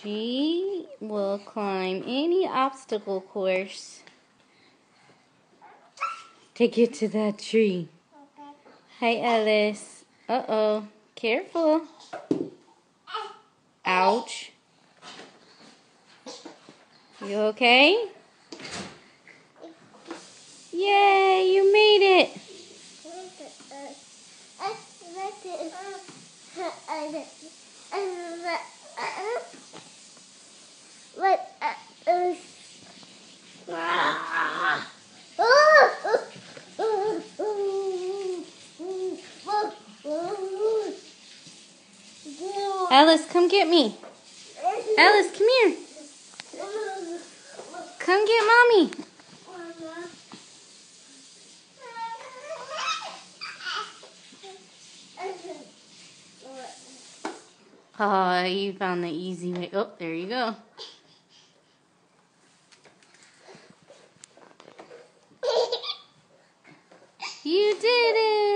She will climb any obstacle course to get to that tree. Hey, Ellis. Uh-oh. Careful. Ouch. You okay? Yay, you made it. Alice, come get me. Alice, come here. Come get mommy. Oh, you found the easy way. Oh, there you go. You did it.